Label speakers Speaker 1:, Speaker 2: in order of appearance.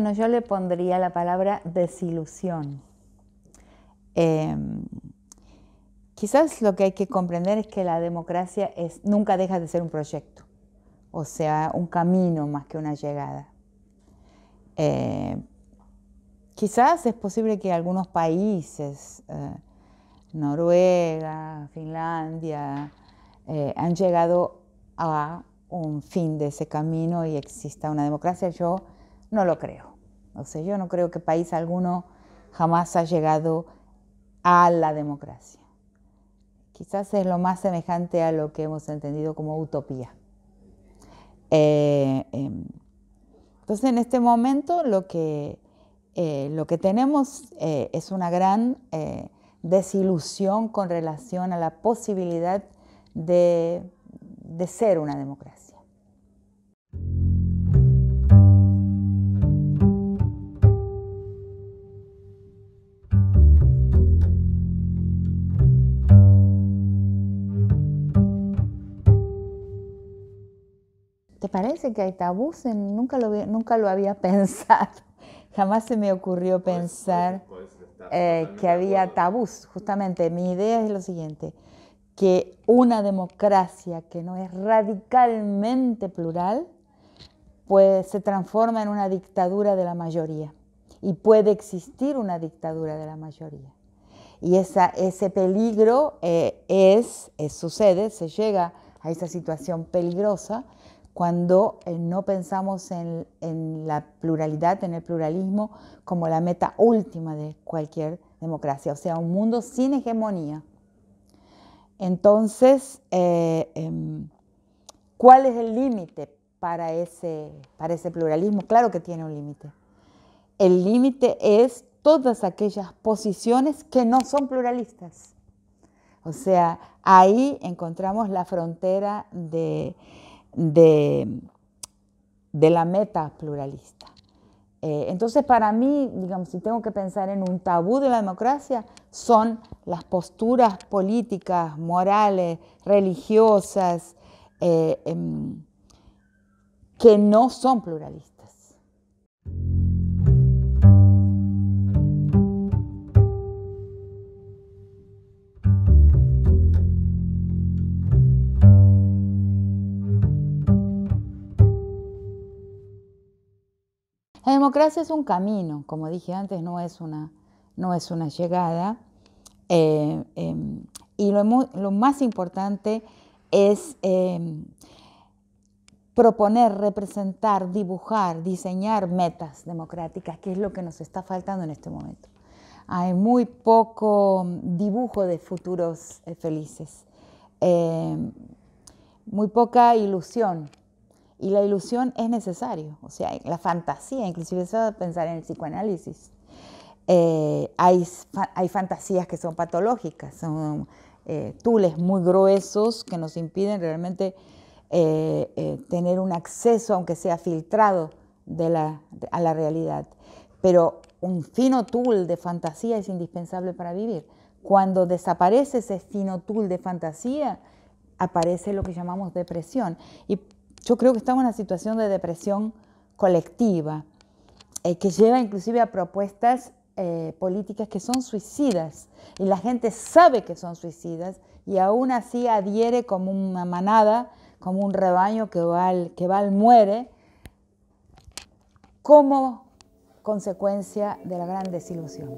Speaker 1: Bueno, yo le pondría la palabra desilusión. Em, quizás lo que hay que comprender es que la democracia es, nunca deja de ser un proyecto, o sea, un camino más que una llegada. Eh, quizás es posible que algunos países, eh, Noruega, Finlandia, eh, han llegado a un fin de ese camino y exista una democracia. Yo no lo creo. O sea, yo no creo que país alguno jamás ha llegado a la democracia. Quizás es lo más semejante a lo que hemos entendido como utopía. Eh, em, entonces, en este momento lo que, eh, lo que tenemos eh, es una gran desilusión con relación a la posibilidad de ser una democracia. ¿Te parece que hay tabús? Nunca lo, nunca lo había pensado. Jamás se me ocurrió pensar eh, que había tabús. Justamente mi idea es lo siguiente, que una democracia que no es radicalmente plural, pues se transforma en una dictadura de la mayoría. Y puede existir una dictadura de la mayoría. Y esa, ese peligro eh, es, sucede, se llega a esa situación peligrosa cuando eh, no pensamos en, la pluralidad, en el pluralismo, como la meta última de cualquier democracia, o sea, un mundo sin hegemonía. Entonces, eh, em, ¿cuál es el límite para ese, para ese pluralismo? Claro que tiene un límite. El límite es todas aquellas posiciones que no son pluralistas. O sea, ahí encontramos la frontera de, de, la meta pluralista. Eh, entonces, para mí, digamos, si tengo que pensar en un tabú de la democracia, son las posturas políticas, morales, religiosas, eh, em, que no son pluralistas. La democracia es un camino, como dije antes, no es una, no es una llegada. Eh, em, y lo, más importante es em, proponer, representar, dibujar, diseñar metas democráticas, que es lo que nos está faltando en este momento. Hay muy poco dibujo de futuros eh, felices, em, muy poca ilusión y la ilusión es necesario, o sea, la fantasía, inclusive va a pensar en el psicoanálisis. Eh, hay, hay, fantasías que son patológicas, son eh, tules muy gruesos que nos impiden realmente eh, tener un acceso, aunque sea filtrado, de la, a la realidad. Pero un fino tul de fantasía es indispensable para vivir. Cuando desaparece ese fino tul de fantasía, aparece lo que llamamos depresión. Y yo creo que estamos en una situación de depresión colectiva eh, que lleva inclusive a propuestas eh, políticas que son suicidas y la gente sabe que son suicidas y aún así adhiere como una manada, como un rebaño que va al, que va al muere como consecuencia de la gran desilusión.